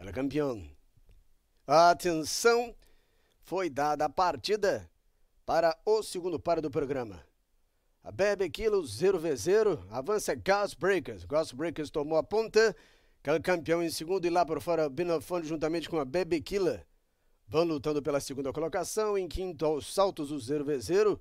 El campeão. Atenção, foi dada a partida para o segundo par do programa. A Bebe Kilo 0v0, avança Gas Breakers. Gas Breakers tomou a ponta, o campeão em segundo e lá por fora Binofone juntamente com a Bebe. Vão lutando pela segunda colocação, em quinto aos saltos o 0v0,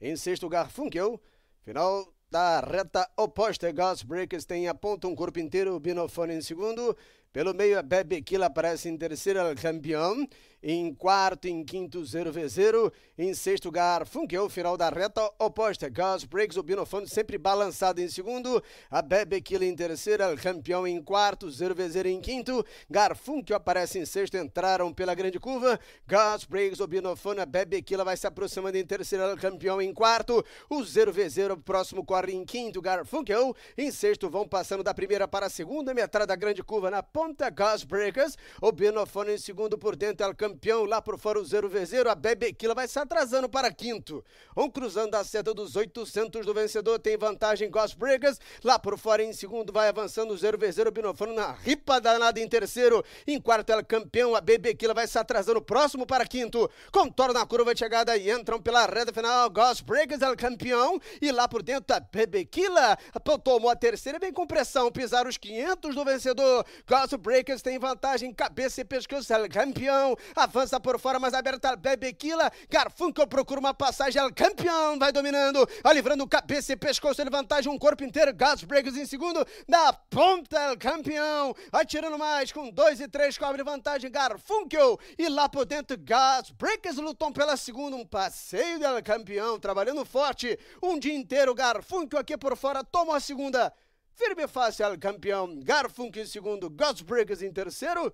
em sexto Garfunkel, final da reta oposta, Gas Breakers tem a ponta um corpo inteiro, Binofone em segundo, pelo meio, a Bebe Killa aparece em terceiro, campeão. Em quarto, em quinto, 0v0. Em sexto lugar, Funkel, final da reta oposta. Gas Breaks, o Binofone sempre balançado em segundo. A Bebe Killa em terceiro, campeão em quarto, 0v0 em quinto. Garfunkel aparece em sexto, entraram pela grande curva. Gas Breaks, o Binofone, a Bebe Killa vai se aproximando em terceiro, campeão em quarto. O 0v0, próximo corre em quinto, Garfunkel. Em sexto, vão passando da primeira para a segunda, metade da grande curva na ponta ponta, Gas Breakers. O Binofone em segundo por dentro, é o campeão. Lá por fora o 0 v 0 A Bebequila vai se atrasando para quinto. Um cruzando a seta dos 800 do vencedor. Tem vantagem Gas Breakers. Lá por fora em segundo vai avançando o 0 v 0 O Binofone na ripa danada em terceiro. Em quarto é o campeão. A Bebequila vai se atrasando próximo para quinto. Contorna a curva de chegada e entram pela reta final. Gas Breakers é o campeão. E lá por dentro a Bebequila tomou a terceira. Vem com pressão. Pisar os 500 do vencedor. Gas Breakers tem vantagem, cabeça e pescoço, é campeão. Avança por fora, mais aberta, Bebequila. Garfunkel procura uma passagem, é campeão. Vai dominando, vai livrando cabeça e pescoço, ele vantagem, um corpo inteiro. Gas Breakers em segundo, na ponta, é campeão. Atirando mais, com dois e três, cobre vantagem, Garfunkel. E lá por dentro, Gas Breakers lutam pela segunda, um passeio del campeão, trabalhando forte. Um dia inteiro, Garfunkel aqui por fora, toma a segunda. Firme fácil, campeão. Garfunkel em segundo, Breakers em terceiro.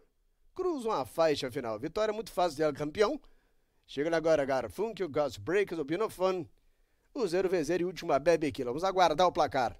Cruzam a faixa final. Vitória muito fácil de campeão. Chegando agora Garfunkel, Breakers, o Pinofone. O 0 v 0 e última Bebe Vamos aguardar o placar.